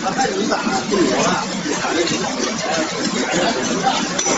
他还能打，中了，打的挺好哎呀，真的。